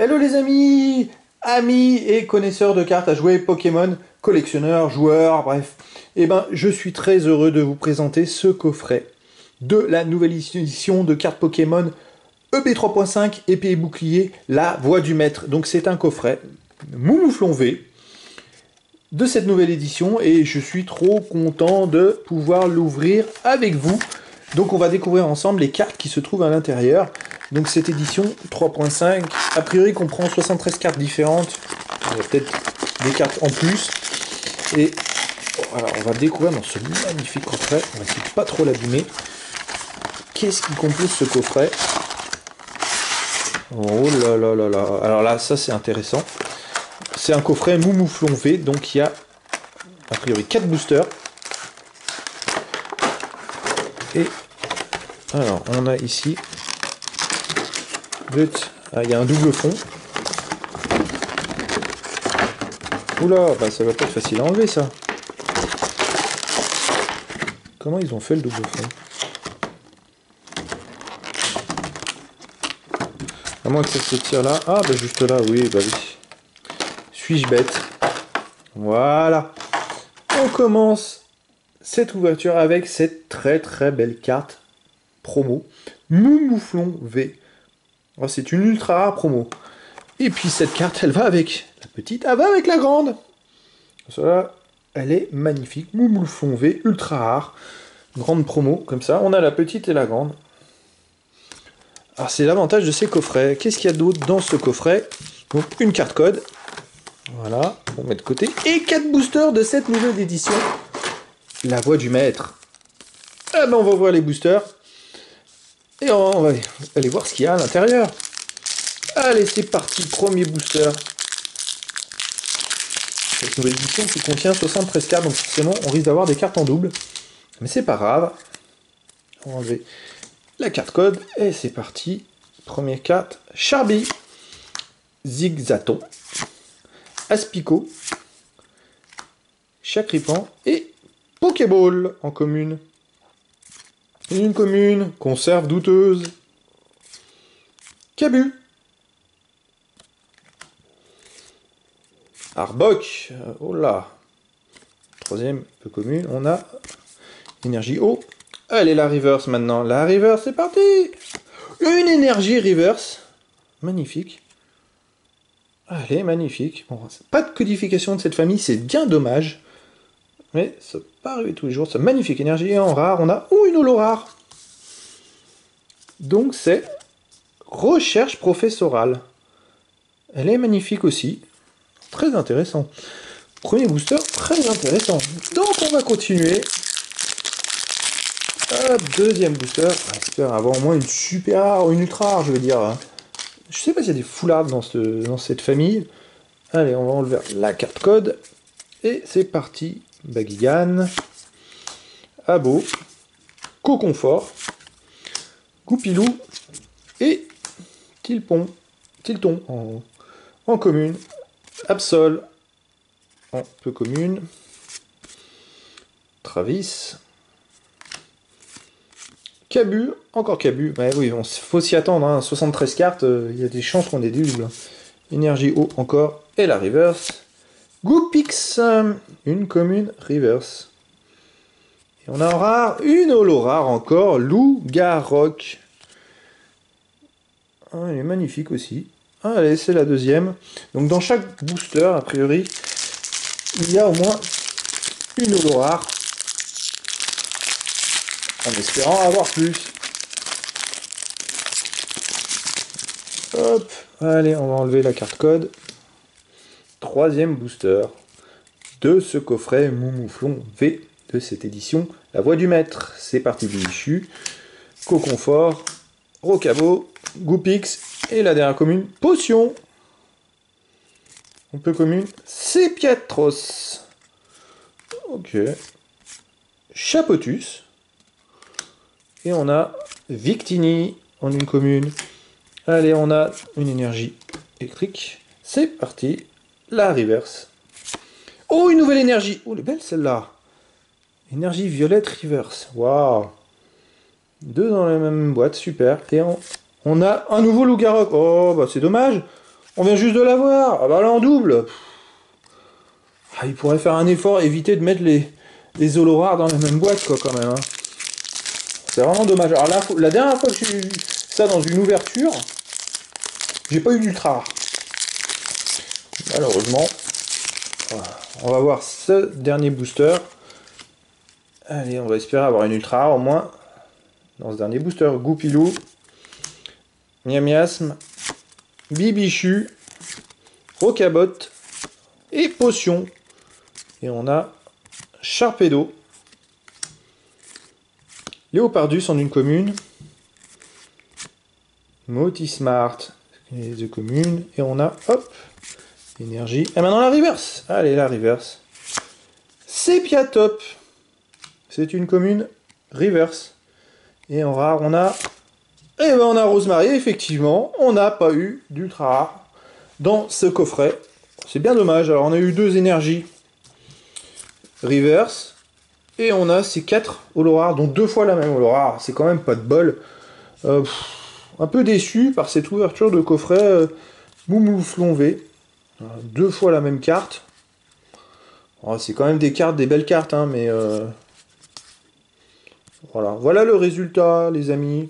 Hello les amis Amis et connaisseurs de cartes à jouer Pokémon, collectionneurs, joueurs, bref. Eh ben, je suis très heureux de vous présenter ce coffret de la nouvelle édition de cartes Pokémon EB 3.5 épée et bouclier, la voix du maître. Donc c'est un coffret Moumouflon V de cette nouvelle édition et je suis trop content de pouvoir l'ouvrir avec vous. Donc on va découvrir ensemble les cartes qui se trouvent à l'intérieur. Donc cette édition 3.5, a priori comprend 73 cartes différentes. Il y a peut-être des cartes en plus. Et alors on va découvrir dans ce magnifique coffret. On va essayer de pas trop l'abîmer. Qu'est-ce qui compose ce coffret? Oh là là là là. Alors là, ça c'est intéressant. C'est un coffret Moumouflon V, donc il y a a priori 4 boosters. Et alors on a ici ah, il y a un double fond. Oula, bah ça va pas être facile à enlever ça. Comment ils ont fait le double fond? À moins que ça se tire là. Ah bah juste là, oui, bah oui. Suis-je bête? Voilà. On commence cette ouverture avec cette très très belle carte promo. Moumouflon V. Oh, c'est une ultra rare promo. Et puis cette carte, elle va avec la petite, elle va avec la grande. Cela, elle est magnifique. Moumouflon V, ultra rare. Grande promo, comme ça. On a la petite et la grande. Alors c'est l'avantage de ces coffrets. Qu'est-ce qu'il y a d'autre dans ce coffret? Donc une carte code. Voilà, on met de côté. Et quatre boosters de cette nouvelle édition. La voix du maître. Ah ben on va voir les boosters. Et on va aller voir ce qu'il y a à l'intérieur. Allez, c'est parti, premier booster. Cette nouvelle édition qui contient 73 cartes, donc forcément on risque d'avoir des cartes en double. Mais c'est pas grave. On va enlever la carte code. Et c'est parti. Première carte, Charby, Zigzaton, Aspico, Chacripan et Pokéball en commune. Une commune, conserve douteuse. Cabu. Arbok, oh là. Troisième, peu commune, on a énergie eau. Allez, la reverse maintenant. La reverse, c'est parti Une énergie reverse. Magnifique. Allez, magnifique. Bon, pas de codification de cette famille, c'est bien dommage. Mais ça pas arriver tous les jours. C'est magnifique énergie. En rare, on a ou une holo rare. Donc c'est recherche professorale. Elle est magnifique aussi. Très intéressant. Premier booster, très intéressant. Donc on va continuer. deuxième booster. J'espère avoir au moins une super rare, une ultra rare, je veux dire. Je sais pas s'il y a des foulards dans, dans cette famille. Allez, on va enlever la carte code. Et c'est parti. Bagigan, Abo, Coconfort, Goupilou. Et Tilpon, Tilton en, commune, Absol en peu commune, Travis, Cabu, encore Cabu, ouais, oui, il faut s'y attendre, 73 hein. cartes, euh, il y a des chances qu'on ait. Énergie haut encore, et la reverse. Goopix, une commune reverse. Et on a en rare une holo rare encore, Lou Garrock. Ah, elle est magnifique aussi. Ah, allez, c'est la deuxième. Donc dans chaque booster, a priori, il y a au moins une holo rare. En espérant avoir plus. Hop, allez, on va enlever la carte code troisième booster de ce coffret Moumouflon V de cette édition. La voix du maître, c'est parti du Michu, Coconfort, Rocabo, Goupix et la dernière commune, Potion. On peut commune, c'est Pietros. Ok. Chapotus. Et on a Victini en une commune. Allez, on a une énergie électrique. C'est parti la reverse. Oh, une nouvelle énergie. Oh, elle est belle celle-là. Énergie violette reverse. Waouh. Deux dans la même boîte, super. Et on, a un nouveau loup Oh, bah c'est dommage. On vient juste de l'avoir. Ah bah là en double. Ah, il pourrait faire un effort, éviter de mettre les, les dans la même boîte, quoi, quand même. Hein. C'est vraiment dommage. Alors la dernière fois que j'ai eu ça dans une ouverture, j'ai pas eu d'ultra rare. Malheureusement. On va voir ce dernier booster. Allez, on va espérer avoir une ultra au moins dans ce dernier booster. Goupilou, Miamiasme, Bibichu, Rocabot et Potion. Et on a Charpedo, Léopardus en une commune, Motismart, les deux communes, et on a, hop, énergie. Et maintenant la reverse. Allez, la reverse. Sepia Top. C'est une commune reverse. Et en rare, on a... Eh ben, on a Rosemary, effectivement. On n'a pas eu d'ultra rare dans ce coffret. C'est bien dommage. Alors, on a eu deux énergies reverse. Et on a ces quatre rares, dont deux fois la même rare. C'est quand même pas de bol. Euh, un peu déçu par cette ouverture de coffret euh, Moumouflon V. Deux fois la même carte. Oh, c'est quand même des cartes, des belles cartes, hein, mais... Euh, voilà. voilà le résultat, les amis.